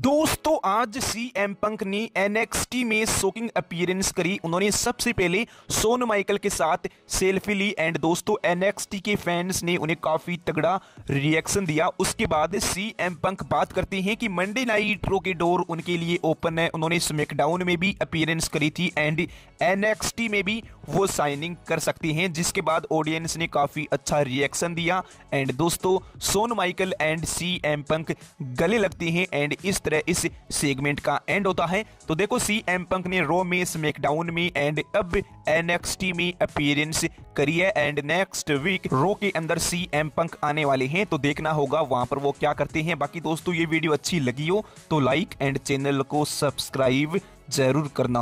दोस्तों, आज सी एम पंक ने एनएक्सटी में शोकिंग अपीयरेंस करी। उन्होंने सबसे पहले सोन माइकल के साथ सेल्फी ली एंड दोस्तों एनएक्सटी के फैंस ने उन्हें काफ़ी तगड़ा रिएक्शन दिया। उसके बाद सी एम पंक बात करते हैं कि मंडे नाइट रो के डोर उनके लिए ओपन है। उन्होंने स्मैकडाउन में भी अपीयरेंस करी थी एंड एनएक्सटी में भी वो साइनिंग कर सकते हैं, जिसके बाद ऑडियंस ने काफ़ी अच्छा रिएक्शन दिया। एंड दोस्तों Shawn Michael and C M Punk गले लगते हैं एंड इस तरह इस सेगमेंट का एंड होता है। तो देखो सी एम पंक ने रो में स्मैकडाउन में एंड अब एनएक्सटी में अपीयरेंस करी है। एंड नेक्स्ट वीक रो के अंदर सी एम पंक आने वाले हैं। तो देखना होगा वहाँ पर वो क्या करते हैं। बाकी दोस्तों, ये वीडियो अच्छी लगी हो तो लाइक एंड चैनल को सब्सक्राइब ज़रूर करना।